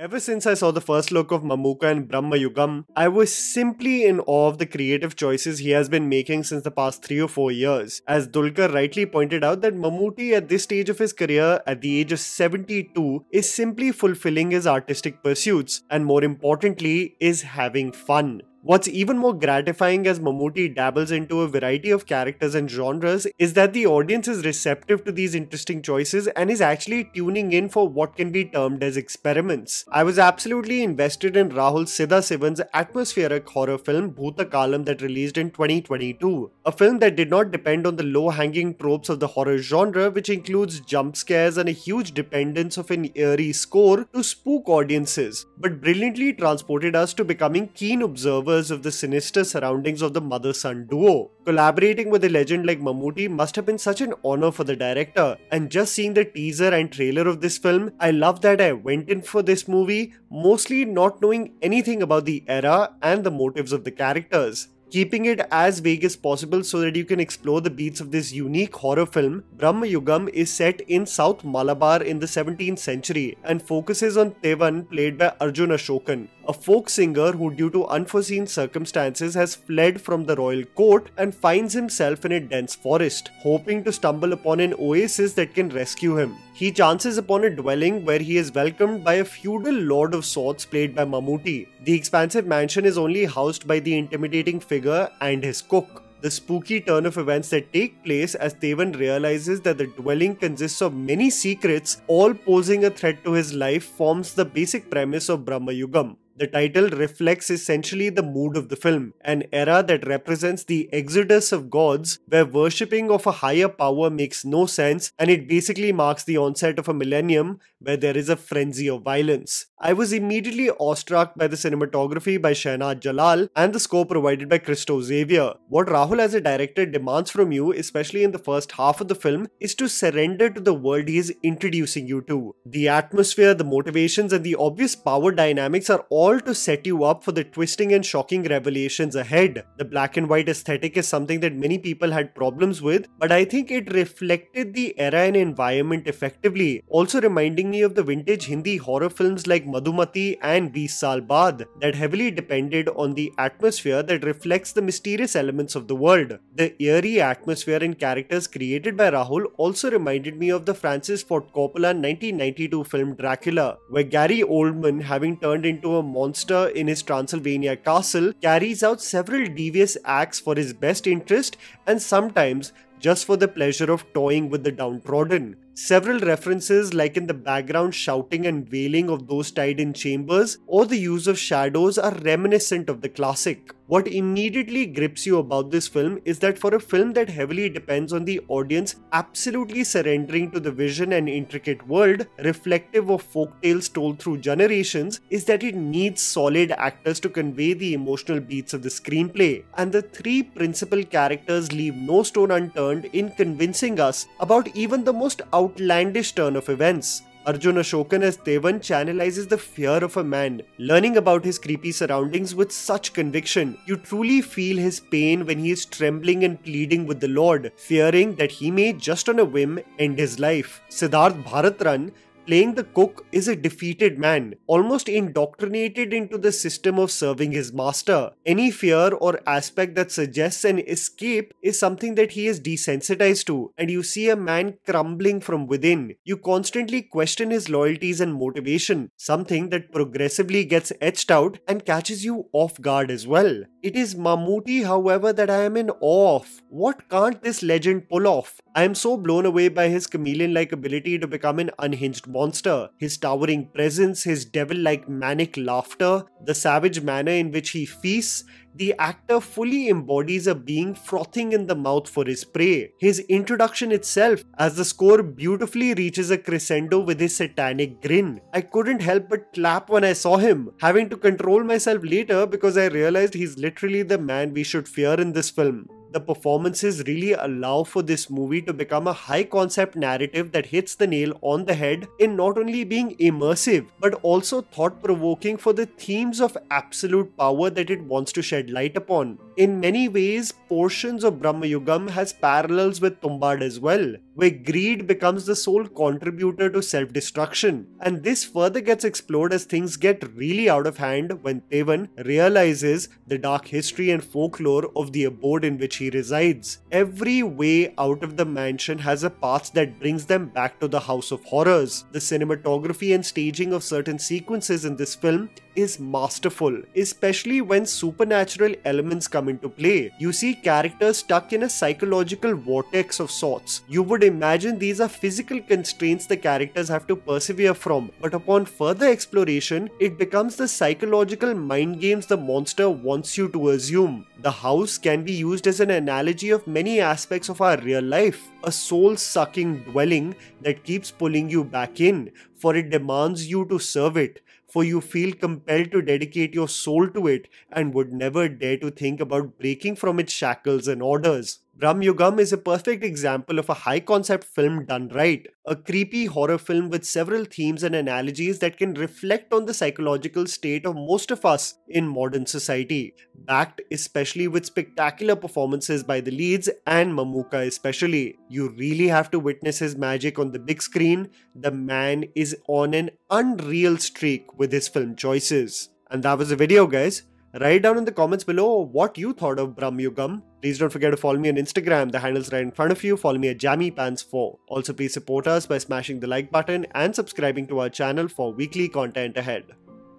Ever since I saw the first look of Mammukka and Bramayugam, I was simply in awe of the creative choices he has been making since the past 3 or 4 years. As Dulquer rightly pointed out that Mammootty at this stage of his career at the age of 72 is simply fulfilling his artistic pursuits and more importantly is having fun. What's even more gratifying as Mammootty dabbles into a variety of characters and genres is that the audience is receptive to these interesting choices and is actually tuning in for what can be termed as experiments. I was absolutely invested in Rahul Siva's atmospheric horror film Bhoothakaalam that released in 2022, a film that did not depend on the low-hanging tropes of the horror genre which includes jump scares and a huge dependence of an eerie score to spook audiences, but brilliantly transported us to becoming keen observers of the sinister surroundings of the mother-son duo. Collaborating with a legend like Mammootty must have been such an honor for the director, and just seeing the teaser and trailer of this film, I love that I went in for this movie mostly not knowing anything about the era and the motives of the characters. Keeping it as vague as possible so that you can explore the beats of this unique horror film, Bramayugam is set in South Malabar in the 17th century and focuses on Thevan played by Arjun Ashokan, a folk singer who due to unforeseen circumstances has fled from the royal court and finds himself in a dense forest, hoping to stumble upon an oasis that can rescue him. He chances upon a dwelling where he is welcomed by a feudal lord of sorts played by Mammootty. The expansive mansion is only housed by the intimidating figure and his cook. The spooky turn of events that take place as Thevan realizes that the dwelling consists of many secrets, all posing a threat to his life, forms the basic premise of Bramayugam. The title reflects essentially the mood of the film, an era that represents the exodus of gods, where worshipping of a higher power makes no sense, and it basically marks the onset of a millennium where there is a frenzy of violence. I was immediately awestruck by the cinematography by Shehnad Jalal and the score provided by Christo Xavier. What Rahul as a director demands from you, especially in the first half of the film, is to surrender to the world he is introducing you to. The atmosphere, the motivations, and the obvious power dynamics are all to set you up for the twisting and shocking revelations ahead. The black and white aesthetic is something that many people had problems with, but I think it reflected the era and environment effectively, also reminding me of the vintage Hindi horror films like Madhumati and Bees Saal Baad that heavily depended on the atmosphere that reflects the mysterious elements of the world. The eerie atmosphere and characters created by Rahul also reminded me of the Francis Ford Coppola 1992 film Dracula, where Gary Oldman, having turned into a monster in his Transylvania castle, carries out several devious acts for his best interest and sometimes just for the pleasure of toying with the downtrodden. Several references like in the background shouting and wailing of those tied in chambers or the use of shadows are reminiscent of the classic. What immediately grips you about this film is that for a film that heavily depends on the audience absolutely surrendering to the vision and intricate world reflective of folktales told through generations is that it needs solid actors to convey the emotional beats of the screenplay and the three principal characters leave no stone unturned in convincing us about even the most outlandish turn of events. Arjun Ashokan as Thevan channelizes the fear of a man, learning about his creepy surroundings with such conviction. You truly feel his pain when he is trembling and pleading with the Lord, fearing that he may just on a whim end his life. Sidharth Bharathan playing the cook is a defeated man, almost indoctrinated into the system of serving his master. Any fear or aspect that suggests an escape is something that he is desensitized to, and you see a man crumbling from within. You constantly question his loyalties and motivation, something that progressively gets etched out and catches you off guard as well. It is Mammootty, however, that I am in awe of. What can't this legend pull off? I am so blown away by his chameleon like ability to become an unhinged monster, his towering presence, his devil like manic laughter, the savage manner in which he feasts. The actor fully embodies a being frothing in the mouth for his prey. His introduction itself, as the score beautifully reaches a crescendo with his satanic grin. I couldn't help but clap when I saw him, having to control myself later because I realized he's literally the man we should fear in this film the performances really allow for this movie to become a high concept narrative that hits the nail on the head in not only being immersive but also thought provoking for the themes of absolute power that it wants to shed light upon. In many ways, portions of Bramayugam has parallels with Tumbbad as well, where greed becomes the sole contributor to self-destruction. And this further gets explored as things get really out of hand when Thevan realizes the dark history and folklore of the abode in which he resides. Every way out of the mansion has a path that brings them back to the House of Horrors. The cinematography and staging of certain sequences in this film is masterful, especially when supernatural elements come into play. You see characters stuck in a psychological vortex of sorts. You would imagine these are physical constraints the characters have to persevere from, but upon further exploration, it becomes the psychological mind games the monster wants you to assume. The house can be used as an analogy of many aspects of our real life, a soul sucking dwelling that keeps pulling you back in, for it demands you to serve it for you feel compelled to dedicate your soul to it and would never dare to think about breaking from its shackles and orders. Bramayugam is a perfect example of a high concept film done right. A creepy horror film with several themes and analogies that can reflect on the psychological state of most of us in modern society. Backed especially with spectacular performances by the leads and Mammukka especially. You really have to witness his magic on the big screen. The man is on an unreal streak with his film choices. And that was the video guys. Write down in the comments below what you thought of Bramayugam. Please don't forget to follow me on Instagram, the handle's right in front of you. Follow me at JammyPants4. Also, please support us by smashing the like button and subscribing to our channel for weekly content ahead.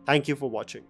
Thank you for watching.